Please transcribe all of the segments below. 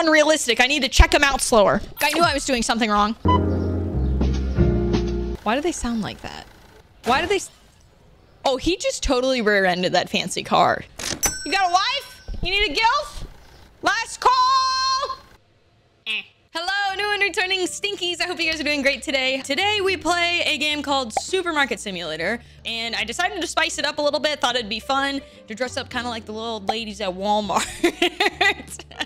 unrealistic. I need to check him out slower. I knew I was doing something wrong. Why do they sound like that? Why do they... Oh, he just totally rear-ended that fancy car. You got a wife? You need a gilf? Last call! Hello, new and returning Stinkies. I hope you guys are doing great today. Today we play a game called Supermarket Simulator, and I decided to spice it up a little bit. Thought it'd be fun to dress up kind of like the little ladies at Walmart.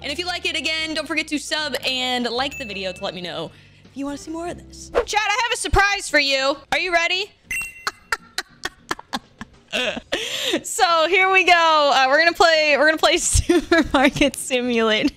and if you like it again, don't forget to sub and like the video to let me know if you want to see more of this. Chad, I have a surprise for you. Are you ready? so here we go. Uh, we're gonna play. We're gonna play Supermarket Simulator.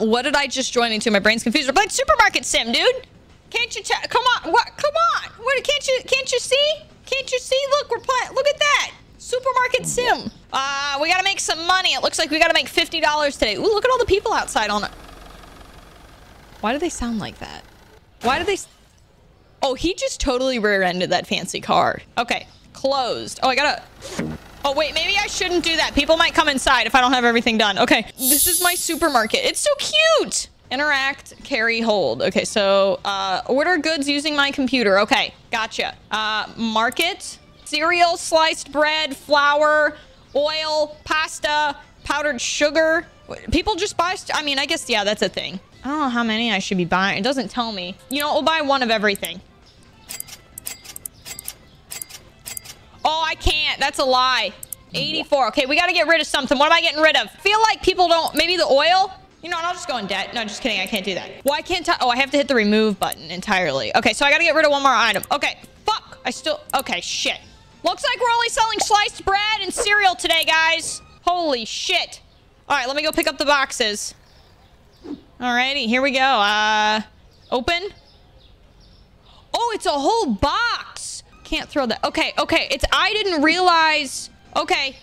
What did I just join into? My brain's confused. We're Supermarket Sim, dude. Can't you? tell? Come on. What? Come on. What? Can't you? Can't you see? Can't you see? Look, we're playing. Look at that. Supermarket Sim. Uh, we gotta make some money. It looks like we gotta make fifty dollars today. Ooh, look at all the people outside on it. Why do they sound like that? Why do they? Oh, he just totally rear-ended that fancy car. Okay, closed. Oh, I gotta... Oh, wait, maybe I shouldn't do that. People might come inside if I don't have everything done. Okay, this is my supermarket. It's so cute! Interact, carry, hold. Okay, so, uh, order goods using my computer. Okay, gotcha. Uh, market, cereal, sliced bread, flour, oil, pasta, powdered sugar. People just buy... I mean, I guess, yeah, that's a thing. I don't know how many I should be buying. It doesn't tell me. You know, we'll buy one of everything. Oh, I can't. That's a lie. 84. Okay, we got to get rid of something. What am I getting rid of? feel like people don't... Maybe the oil? You know, I'll just go in debt. No, just kidding. I can't do that. Why can't I... Oh, I have to hit the remove button entirely. Okay, so I got to get rid of one more item. Okay, fuck. I still... Okay, shit. Looks like we're only selling sliced bread and cereal today, guys. Holy shit. All right, let me go pick up the boxes. Alrighty, here we go. Uh, open. Oh, it's a whole box. Can't throw that. Okay, okay. It's I didn't realize. Okay.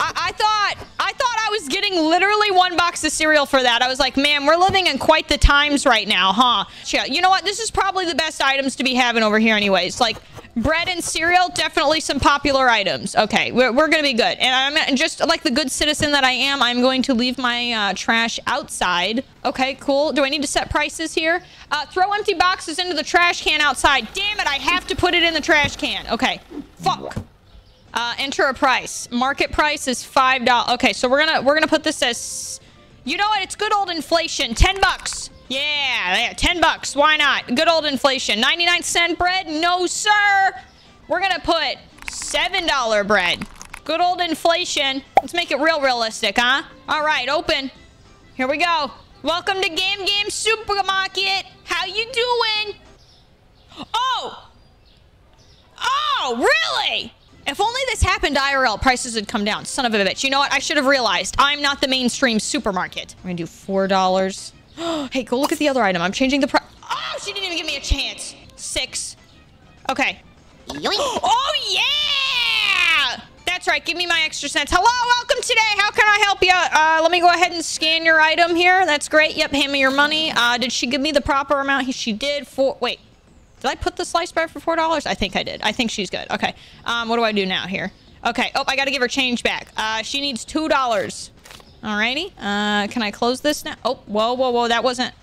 I, I thought I thought I was getting literally one box of cereal for that. I was like, man, we're living in quite the times right now, huh? Yeah, you know what? This is probably the best items to be having over here anyways. Like, bread and cereal, definitely some popular items. Okay, we're, we're gonna be good. And I'm just like the good citizen that I am, I'm going to leave my uh, trash outside. Okay, cool. Do I need to set prices here? Uh, throw empty boxes into the trash can outside. Damn it, I have to put it in the trash can. Okay, fuck. Uh, enter a price. Market price is five dollars. Okay, so we're gonna we're gonna put this as, you know what? It's good old inflation. Ten bucks. Yeah, yeah, 10 bucks. Why not? Good old inflation. 99 cent bread? No, sir. We're to put $7 bread. Good old inflation. Let's make it real realistic, huh? All right, open. Here we go. Welcome to Gam Gam Supermarket. How you doing? Oh! Oh, really? If only this happened IRL, prices would come down. Son of a bitch. You know what? I should have realized. I'm not the mainstream supermarket. I'm gonna do $4. hey, go look at the other item. I'm changing the price. Oh, she didn't even give me a chance. Six. Okay. oh, yeah! That's right. Give me my extra cents. Hello, welcome today. How can I help you? Uh, let me go ahead and scan your item here. That's great. Yep, hand me your money. Uh, did she give me the proper amount? She did. For wait, did I put the sliced bread for four dollars? I think I did. I think she's good. Okay. Um, what do I do now here? Okay. Oh, I got to give her change back. Uh, she needs two dollars. Alrighty. Uh, can I close this now? Oh, whoa, whoa, whoa. That wasn't...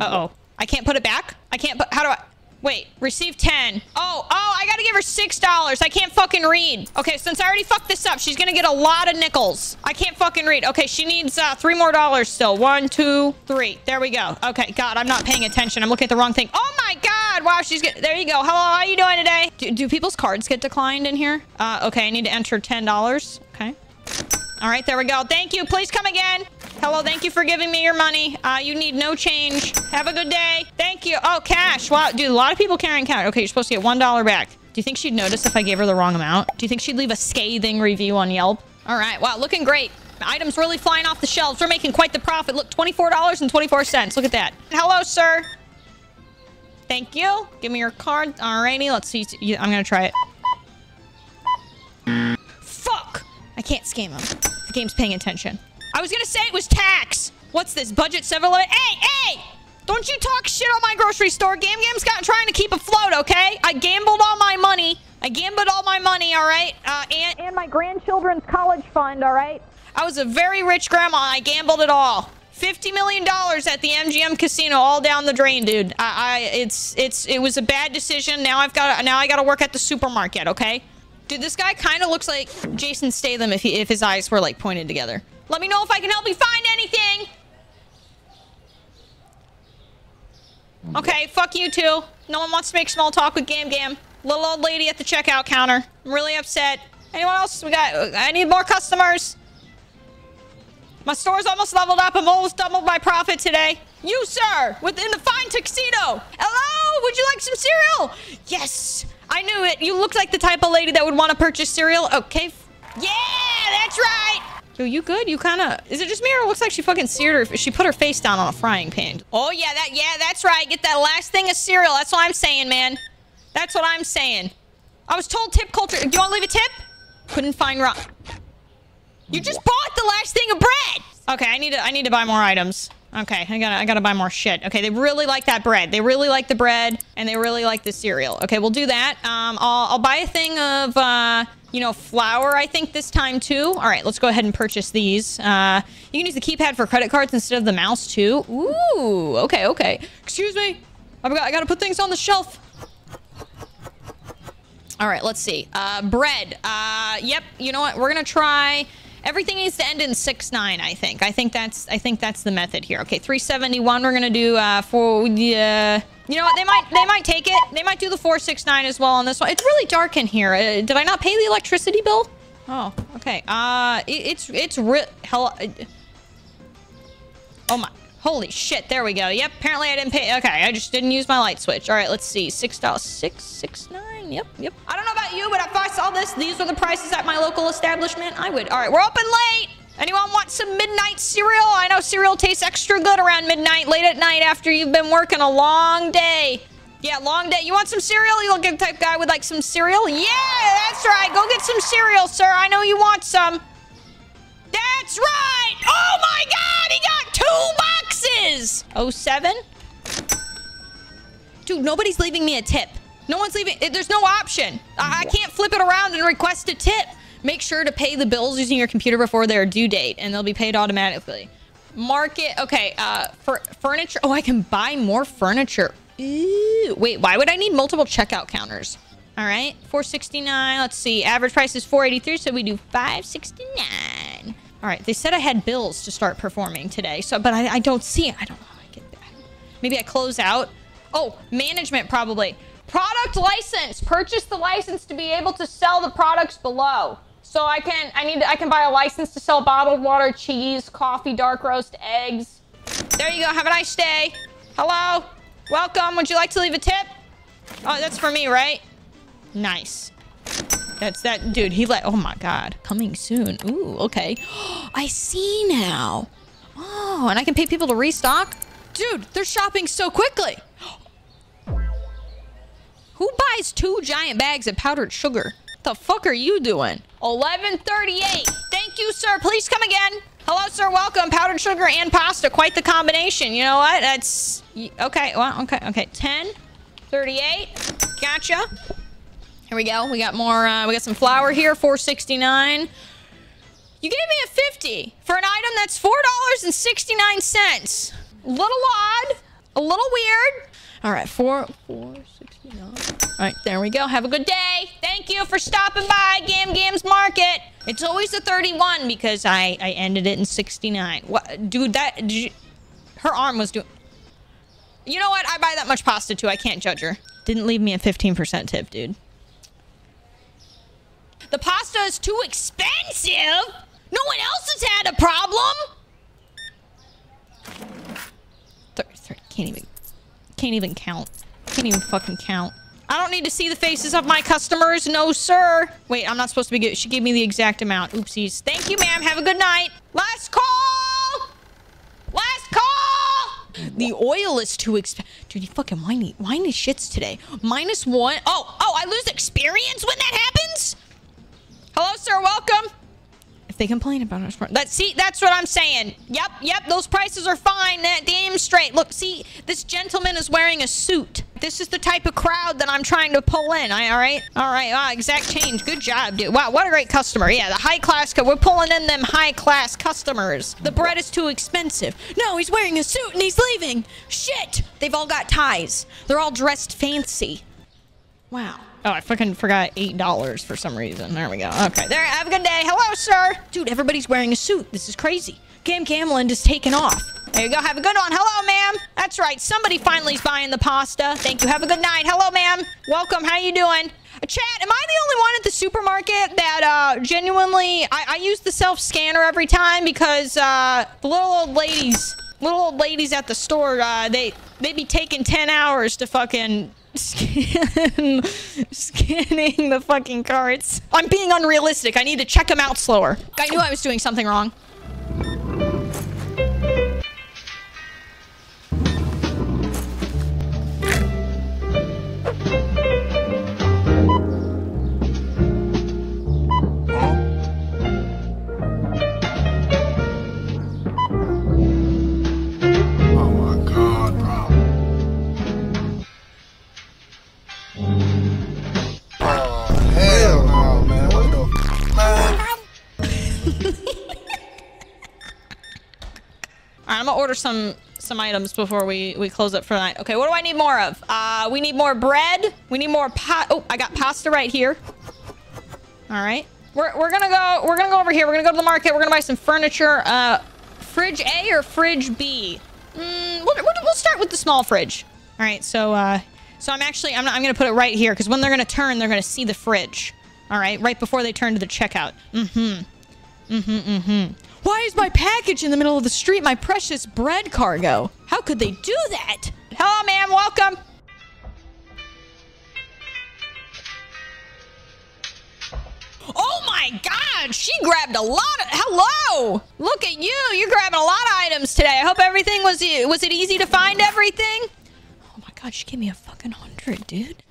Uh-oh. I can't put it back? I can't put... How do I... Wait, receive 10. Oh, oh, I gotta give her $6. I can't fucking read. Okay, since I already fucked this up, she's gonna get a lot of nickels. I can't fucking read. Okay, she needs uh, three more dollars still. One, two, three. There we go. Okay, God, I'm not paying attention. I'm looking at the wrong thing. Oh my God, wow, she's getting... There you go. Hello, how are you doing today? Do, do people's cards get declined in here? Uh, okay, I need to enter $10. Okay. All right, there we go. Thank you. Please come again. Hello, thank you for giving me your money. Uh, you need no change. Have a good day. Thank you. Oh, cash. Wow, dude, a lot of people carrying cash. Okay, you're supposed to get $1 back. Do you think she'd notice if I gave her the wrong amount? Do you think she'd leave a scathing review on Yelp? All right, wow, looking great. Items really flying off the shelves. We're making quite the profit. Look, $24.24. Look at that. Hello, sir. Thank you. Give me your card. Alrighty, let's see. I'm gonna try it. Fuck! I can't scam him. The game's paying attention. I was gonna say it was tax. What's this? Budget 711? Hey, hey! Don't you talk shit on my grocery store. Gam Gam's got trying to keep afloat, okay? I gambled all my money I gambled all my money, all right? Uh, and, and my grandchildren's college fund, all right? I was a very rich grandma. I gambled it all. $50 million at the MGM casino all down the drain, dude. I, I it's, it's, it was a bad decision. Now I've got, now I got to work at the supermarket, okay? Dude, this guy kind of looks like Jason Statham if he, if his eyes were like pointed together. Let me know if I can help you find anything. Mm-hmm. Okay, fuck you too. No one wants to make small talk with Gam Gam. Little old lady at the checkout counter. I'm really upset. Anyone else? We got. I need more customers. My store's almost leveled up. I'm almost doubled my profit today. You, sir, within the fine tuxedo. Hello? Would you like some cereal? Yes. I knew it. You look like the type of lady that would want to purchase cereal. Okay. Yeah, that's right. Yo, you good? You kind of... Is it just me or it looks like she fucking seared her... She put her face down on a frying pan. Oh, yeah, that... Yeah, that's right. Get that last thing of cereal. That's what I'm saying, man. That's what I'm saying. I was told tip culture... Do you want to leave a tip? Couldn't find rock. You just bought the last thing of bread! Okay, I need to... I need to buy more items. Okay, I gotta, I gotta buy more shit. Okay, they really like that bread. They really like the bread, and they really like the cereal. Okay, we'll do that. Um, I'll, I'll buy a thing of, uh, you know, flour, I think, this time, too. All right, let's go ahead and purchase these. Uh, you can use the keypad for credit cards instead of the mouse, too. Ooh, okay, okay. Excuse me. I've got, I gotta put things on the shelf. All right, let's see. Uh, bread. Uh, yep, you know what? We're gonna try... Everything needs to end in six nine. I think. I think that's. I think that's the method here. Okay, 371. We're gonna do uh, for the. Uh, you know what? They might. They might take it. They might do the 469 as well on this one. It's really dark in here. Uh, did I not pay the electricity bill? Oh, okay. Uh, it, it's it's real. Hell. Uh, oh my. Holy shit, there we go. Yep, apparently I didn't pay. Okay, I just didn't use my light switch. All right, let's see. Six dollars, six, six, nine. Mm, yep, yep. I don't know about you, but if I saw this, these were the prices at my local establishment, I would. All right, we're open late. Anyone want some midnight cereal? I know cereal tastes extra good around midnight, late at night after you've been working a long day. Yeah, long day. You want some cereal? You look type guy with like some cereal? Yeah, that's right. Go get some cereal, sir. I know you want some. That's right! Oh my god, he got two boxes! 07? Dude, nobody's leaving me a tip. No one's leaving. There's no option. I can't flip it around and request a tip. Make sure to pay the bills using your computer before their due date, and they'll be paid automatically. Market. Okay, uh, for furniture. Oh, I can buy more furniture. Ooh. Wait, why would I need multiple checkout counters? All right, 469. Let's see. Average price is 483, so we do 569. All right, they said I had bills to start performing today, so but I, I don't see it. I don't know how I get that. Maybe I close out. Oh, management probably. Product license. Purchase the license to be able to sell the products below. So I can I need I can buy a license to sell bottled water, cheese, coffee, dark roast, eggs. There you go. Have a nice day. Hello. Welcome. Would you like to leave a tip? Oh, that's for me, right? Nice. That's that dude. He let. Oh my god. Coming soon. Ooh. Okay. I see now. Oh, and I can pay people to restock. Dude, they're shopping so quickly. Who buys two giant bags of powdered sugar? What the fuck are you doing? 1138. Thank you, sir. Please come again. Hello, sir. Welcome. Powdered sugar and pasta. Quite the combination. You know what? That's... Okay. Well, okay. Okay. 10. 38. Gotcha. Here we go. We got more, uh, we got some flour here, 469. You gave me a 50 for an item that's $4.69. A little odd, a little weird. All right, four, 469. All right, there we go. Have a good day. Thank you for stopping by Gam Gam's Market. It's always a 31 because I, I ended it in 69. What, dude, that, you, her arm was doing, you know what? I buy that much pasta too. I can't judge her. Didn't leave me a 15% tip, dude. The pasta is too expensive. No one else has had a problem. can't even, can't even count. Can't even fucking count. I don't need to see the faces of my customers. No, sir. Wait, I'm not supposed to be good. She gave me the exact amount. Oopsies. Thank you, ma'am. Have a good night. Last call. Last call. The oil is too expensive. Dude, you fucking whiny, whiny shits today. Minus one. Oh, oh, I lose experience when that happens? Hello, sir. Welcome. If they complain about us, that see, that's what I'm saying. Yep, yep, those prices are fine. That damn straight. Look, see, this gentleman is wearing a suit. This is the type of crowd that I'm trying to pull in. All right, all right. Wow, exact change. Good job, dude. Wow, what a great customer. Yeah, the high class. We're pulling in them high class customers. The bread is too expensive. No, he's wearing a suit and he's leaving. Shit. They've all got ties. They're all dressed fancy. Wow. Oh, I fucking forgot $8 for some reason. There we go. Okay. There. Have a good day. Hello, sir. Dude, everybody's wearing a suit. This is crazy. Cam Cameron is taking off. There you go. Have a good one. Hello, ma'am. That's right. Somebody finally's buying the pasta. Thank you. Have a good night. Hello, ma'am. Welcome. How you doing? Uh, chat, am I the only one at the supermarket that uh, genuinely... I, I use the self-scanner every time because uh, the little old ladies... Little old ladies at the store, uh, they, they be taking 10 hours to fucking scan scanning the fucking carts. I'm being unrealistic. I need to check them out slower. I knew I was doing something wrong. Some some items before we we close up for the night. Okay, what do I need more of? Uh, we need more bread. We need more pot. Oh, I got pasta right here. All right, we're we're gonna go. We're gonna go over here. We're gonna go to the market. We're gonna buy some furniture. Uh, fridge A or fridge B? Mm, we'll, we'll start with the small fridge. All right, so uh, so I'm actually I'm not, I'm gonna put it right here because when they're gonna turn, they're gonna see the fridge. All right, right before they turn to the checkout. Mm-hmm. Mm-hmm. Mm-hmm. Why is my package in the middle of the street? My precious bread cargo. How could they do that? Hello, ma'am. Welcome. Oh my god, she grabbed a lot of hello look at you you're grabbing a lot of items today i hope everything was was it easy to find everything oh my god she gave me a fucking hundred dude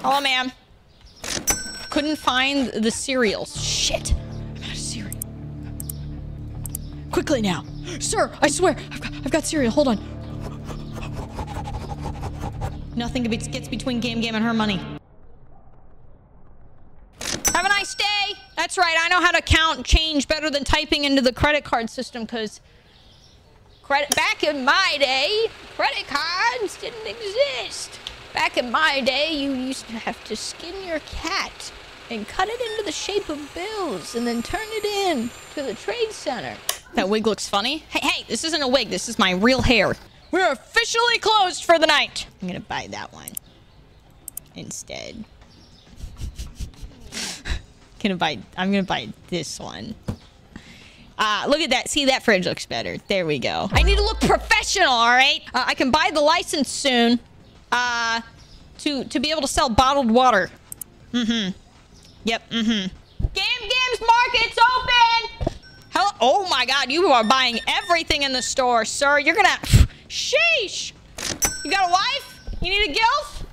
hello ma'am couldn't find the cereals shit Quickly now. Sir, I swear, I've got, I've got cereal. Hold on. Nothing gets between Gam Gam and her money. Have a nice day. That's right. I know how to count change better than typing into the credit card system because credit back in my day, credit cards didn't exist. Back in my day, you used to have to skin your cat and cut it into the shape of bills and then turn it in to the trade center. That wig looks funny. Hey, hey, this isn't a wig. This is my real hair. We're officially closed for the night. I'm gonna buy that one instead. gonna buy. I'm gonna buy this one. Uh, look at that. See, that fridge looks better. There we go. I need to look professional, all right? Uh, I can buy the license soon. Uh, to to be able to sell bottled water. Mm-hmm. Yep. Mm-hmm. Gam Gams Market's open. Hello? Oh my god, you are buying everything in the store, sir. You're gonna... Sheesh! You got a wife? You need a gilf?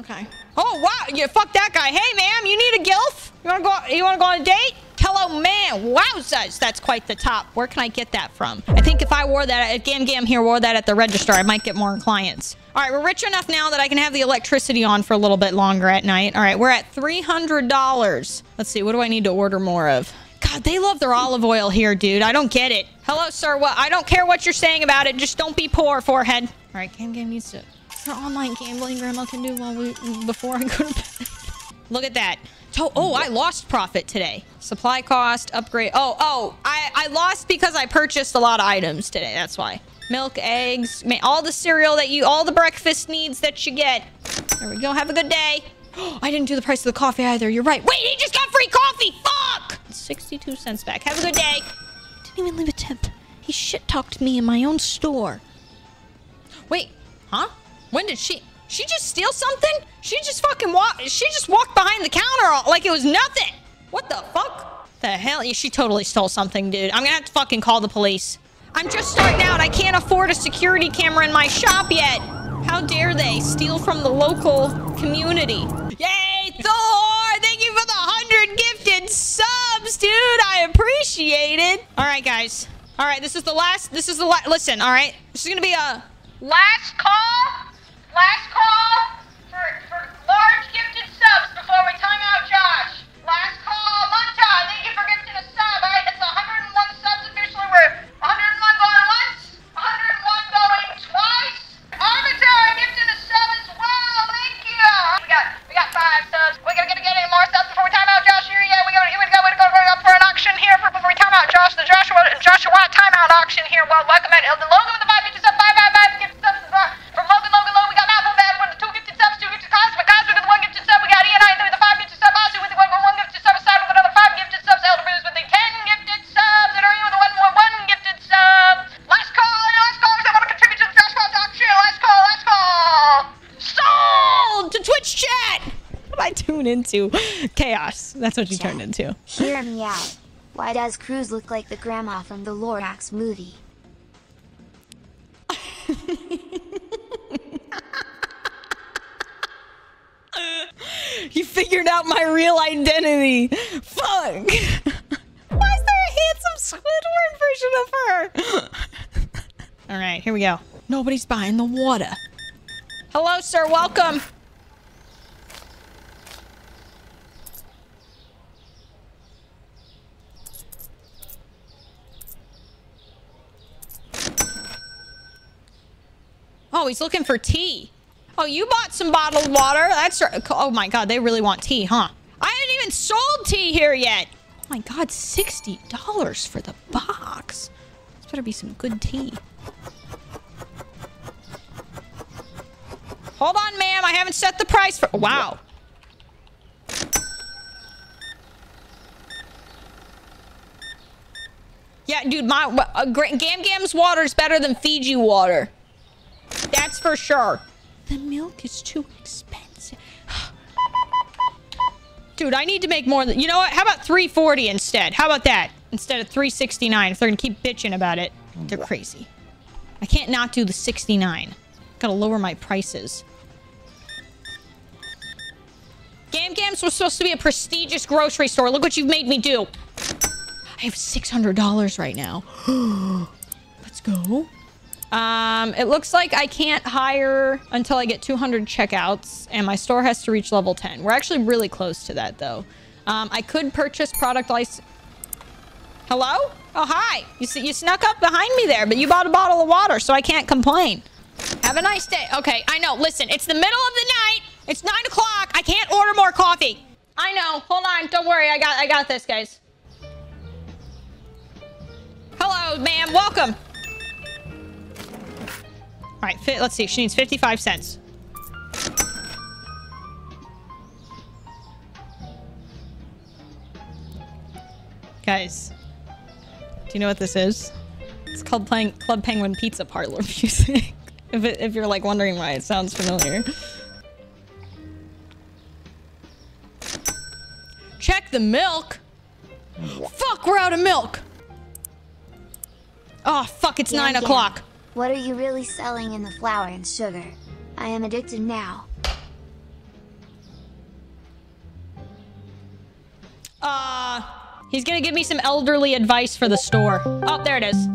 Okay. Oh, wow. You fuck that guy. Hey, ma'am, you need a gilf? You wanna go, you wanna go on a date? Hello, man. Wowzers. That's quite the top. Where can I get that from? I think if I wore that, if Gam Gam here wore that at the register, I might get more clients. All right, we're rich enough now that I can have the electricity on for a little bit longer at night. All right, we're at $300. Let's see, what do I need to order more of? God, they love their olive oil here, dude. I don't get it. Hello, sir. What? I don't care what you're saying about it. Just don't be poor, forehead. All right, Gam Gam needs to... Her online gambling grandma can do while we... Before I go to bed. Look at that. Oh, oh, I lost profit today. Supply cost, upgrade. Oh, oh, I, I lost because I purchased a lot of items today. That's why. Milk, eggs, all the cereal that you... All the breakfast needs that you get. There we go. Have a good day. I didn't do the price of the coffee either. You're right. Wait, 62 cents back. Have a good day. Didn't even leave a tip. He shit-talked to me in my own store. Wait, huh? When did she... She just steal something? She just fucking walk... She just walked behind the counter like it was nothing. What the fuck? The hell? She totally stole something, dude. I'm gonna have to fucking call the police. I'm just starting out. I can't afford a security camera in my shop yet. How dare they steal from the local community? Yay, Thor! Gifted subs, dude. I appreciate it. All right, guys. All right, this is the last. This is the last. Listen, all right. This is gonna be a last call. Last call for for large gifted subs before we time out Josh. Last into? Chaos. That's what you turned into. Hear me out. Why does Kruz look like the grandma from the Lorax movie? You figured out my real identity. Fuck. Why is there a handsome Squidward version of her? All right, here we go. Nobody's buying the water. Hello, sir. Welcome. Oh, he's looking for tea. Oh, you bought some bottled water. That's right. Oh my god, they really want tea, huh? I haven't even sold tea here yet. Oh my god, $60 for the box. This better be some good tea. Hold on, ma'am. I haven't set the price for... Wow. Yeah, dude, my uh, Gam Gam's water is better than Fiji water. That's for sure. The milk is too expensive. Dude, I need to make more than... You know what? How about 340 instead? How about that? Instead of 369. If they're going to keep bitching about it, they're crazy. I can't not do the 69. Gotta lower my prices. Gam Gams was supposed to be a prestigious grocery store. Look what you've made me do. I have $600 right now. Let's go. Um, it looks like I can't hire until I get 200 checkouts, and my store has to reach level 10. We're actually really close to that, though. Um, I could purchase product license... Hello? Oh, hi. You, you snuck up behind me there, but you bought a bottle of water, so I can't complain. Have a nice day. Okay, I know. Listen, it's the middle of the night. It's 9 o'clock. I can't order more coffee. I know. Hold on. Don't worry. I got, I got this, guys. Hello, ma'am. Welcome. All right, let's see. She needs 55 cents. Guys, do you know what this is? It's called playing Club Penguin Pizza Parlor music. if, it, if you're like wondering why it sounds familiar. Check the milk. Fuck, we're out of milk. Oh, fuck, it's Yeah, nine o'clock. What are you really selling in the flour and sugar? I am addicted now. Uh, he's gonna give me some elderly advice for the store. Oh, there it is.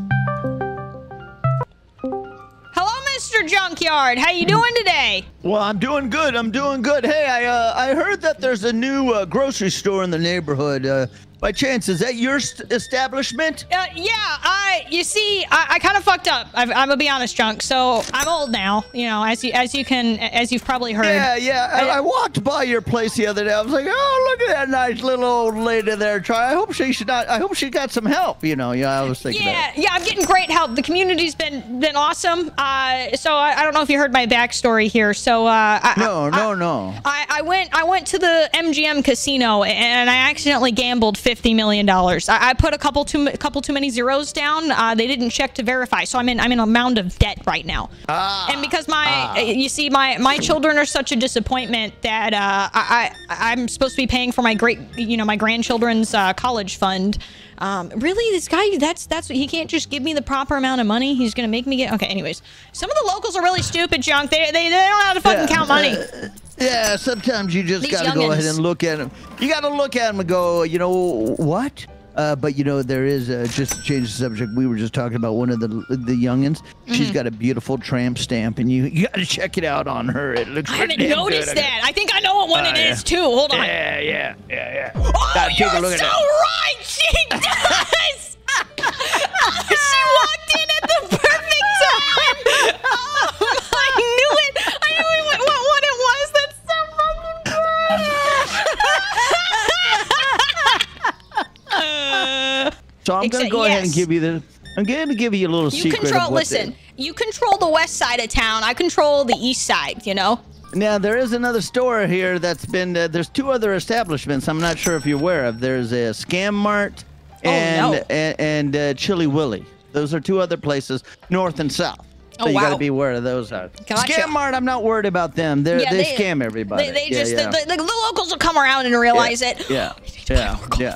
Hello, Mr. Junkyard. How you doing today? Well, I'm doing good. I'm doing good. Hey, I uh, I heard that there's a new uh, grocery store in the neighborhood. Uh, by chance, is that your st- establishment? Uh, yeah, I. You see, I, I kind of fucked up. I, I'm gonna be honest, Junk. So I'm old now. You know, as you as you can as you've probably heard. Yeah, yeah. I, I walked by your place the other day. I was like, oh, look at that nice little old lady there. Try. I hope she should not. I hope she got some help. You know. Yeah, I was thinking. Yeah, yeah, I'm getting great help. The community's been been awesome. Uh, so I, I don't know if you heard my backstory here. So uh, I, No, I, no, no. I, I went I went to the MGM casino and I accidentally gambled fifty million dollars. I, I put a couple too a couple too many zeros down. Uh, they didn't check to verify, so I'm in I'm in a mound of debt right now. Ah, and because my you see my my children are such a disappointment that uh, I, I I'm supposed to be paying for my great you know my grandchildren's uh, college fund. Um, really, this guy that's that's he can't just give me the proper amount of money. He's gonna make me get okay. Anyways, some of the locals are really stupid, junk. They they, they don't know how to fucking count money. Uh, Yeah, sometimes you just These got to go ahead and look at them. You got to look at them and go, you know, what? Uh, but you know, there is uh, just to change the subject. We were just talking about one of the the youngins. Mm-hmm. She's got a beautiful tramp stamp, and you you got to check it out on her. It looks I haven't noticed good. that. I think I know what one Oh, it is yeah. too. Hold on. Yeah, yeah, yeah, yeah. Oh, Gotta take you're a so right. She does. she walked in at the perfect time. Oh, I knew it. I knew it, what, what it was. That's so fucking good. So I'm gonna Except- go ahead and give you the. I'm gonna give you a little you secret. control. Listen, they- you control the west side of town. I control the east side. You know. Now there is another store here that's been. Uh, there's two other establishments. I'm not sure if you're aware of. There's a Scam Mart Oh, and no. and, and uh, Chili Willy. Those are two other places, north and south. So Oh, you gotta be aware of those. Are. Gotcha. Scam Mart. I'm not worried about them. They're, Yeah, they, they- scam everybody. They, they Yeah, just yeah. The, the, the locals will come around and realize it. Yeah, We need to buy yeah, yeah.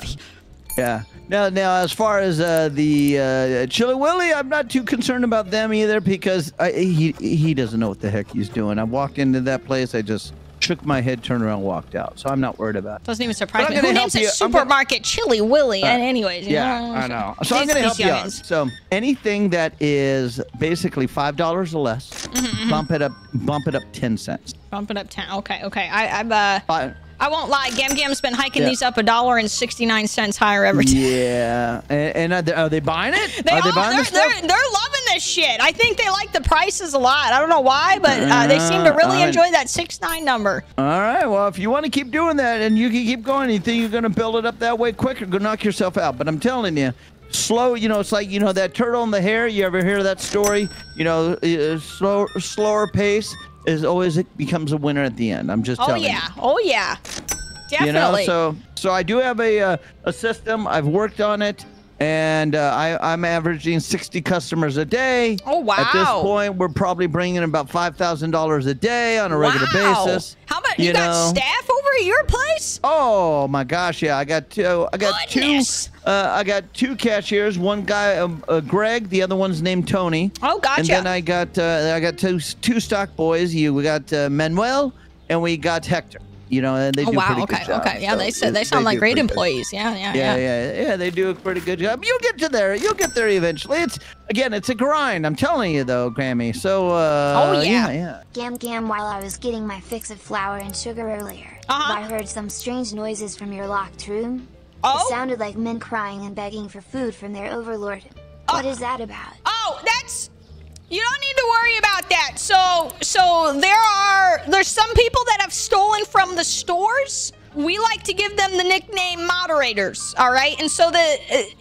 Yeah. Now, now, as far as uh, the uh, Chili Willy, I'm not too concerned about them either because I, he he doesn't know what the heck he's doing. I walked into that place, I just shook my head, turned around, walked out. So I'm not worried about it. Doesn't even surprise me. Who names a I'm gonna- supermarket Chili Willy? Uh, and anyways, you Yeah, know, I know. So I'm going to help you out. So anything that is basically five dollars or less, Mm-hmm, bump it up, bump it up ten cents. Bump it up ten. Okay, okay. I, I've uh, Five. I won't lie. Gam Gam's been hiking Yeah. these up a dollar and sixty nine cents higher every time. Yeah, and, and are, they, are they buying it? They are they buying they're, stuff? they're, they're loving this shit. I think they like the prices a lot. I don't know why, but uh, they seem to Uh, really enjoy that six nine number. All right. Well, if you want to keep doing that and you can keep going, you think you're going to build it up that way quicker, go knock yourself out. But I'm telling you, slow. You know, it's like you know that turtle and the hare. You ever hear that story? You know, uh, slow, slower pace is always it becomes a winner at the end. I'm just Oh telling yeah, you. oh yeah, Oh yeah! definitely. You know, so so I do have a uh, a system. I've worked on it, and uh, I I'm averaging 60 customers a day. Oh, wow! At this point, we're probably bringing in about five thousand dollars a day on a regular wow. basis. How about you, got know. staff over at your place? Oh my gosh, yeah, I got two. I got Goodness. two. Uh, I got two cashiers. One guy, um, uh, Greg. The other one's named Tony. Oh, gotcha. And then I got uh, I got two two stock boys. You we got uh, Manuel and we got Hector. You know, and they oh do wow. pretty Okay. good job. Okay. Yeah. So They said they sound do like great employees. Yeah. Yeah. Yeah, Yeah. yeah, yeah. They do a pretty good job. You'll get to there. You'll get there eventually. It's again, it's a grind. I'm telling you, though, Grammy. So, uh, Oh, yeah. yeah, yeah. Gam Gam, while I was getting my fix of flour and sugar earlier, Uh-huh. I heard some strange noises from your locked room. Oh. It sounded like men crying and begging for food from their overlord. What is that about? Oh, that's you don't need to worry about that. So, so there are there's some people that have stolen from the stores. We like to give them the nickname moderators, all right? And so the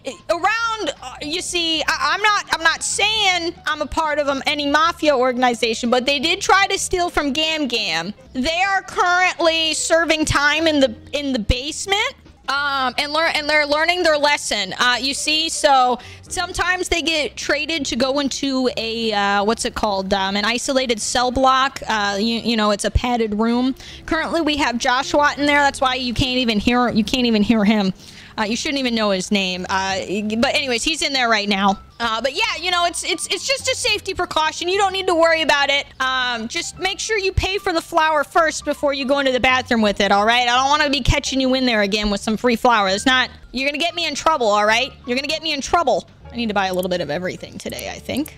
uh, around, uh, you see, I, I'm not, I'm not saying I'm a part of any mafia organization, but they did try to steal from Gam Gam. They are currently serving time in the in the basement um, and learn and they're learning their lesson. Uh, you see, so sometimes they get traded to go into a uh, what's it called? Um, an isolated cell block. Uh, you, you know, it's a padded room. Currently, we have Joshua in there. That's why you can't even hear you can't even hear him. Uh, you shouldn't even know his name. Uh, but anyways, he's in there right now. Uh, but yeah, you know, it's it's it's just a safety precaution. You don't need to worry about it. Um, just make sure you pay for the flour first before you go into the bathroom with it. All right? I don't want to be catching you in there again with some free flour. It's not. You're gonna get me in trouble. All right? You're gonna get me in trouble. I need to buy a little bit of everything today. I think.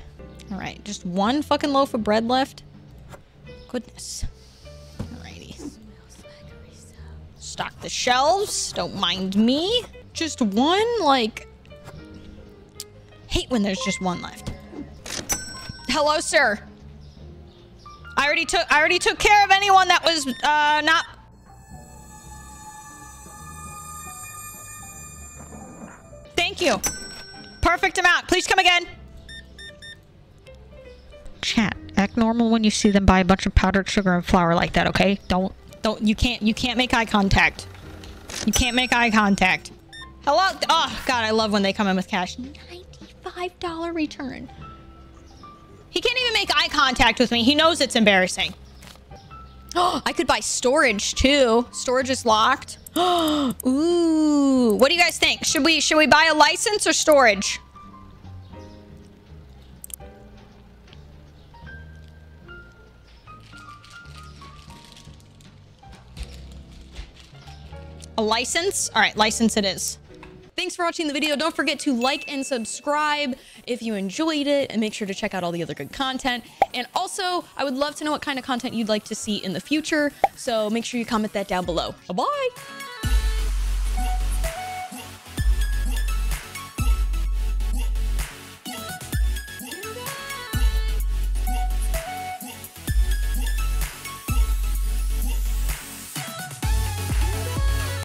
All right, just one fucking loaf of bread left. Goodness. Stock the shelves. Don't mind me. Just one, like. Hate when there's just one left. Hello, sir. I already took. I already took care of anyone that was uh, not. Thank you. Perfect amount. Please come again. Chat. Act normal when you see them buy a bunch of powdered sugar and flour like that. Okay? Don't. Don't. You can't. You can't make eye contact. You can't make eye contact. Hello? Oh, God, I love when they come in with cash. $95 return. He can't even make eye contact with me. He knows it's embarrassing. Oh, I could buy storage too. Storage is locked. Ooh. What do you guys think? Should we should we buy a license or storage? A license? All right, license it is. Thanks for watching the video. Don't forget to like and subscribe if you enjoyed it and make sure to check out all the other good content. And also, I would love to know what kind of content you'd like to see in the future. So make sure you comment that down below. Bye-bye.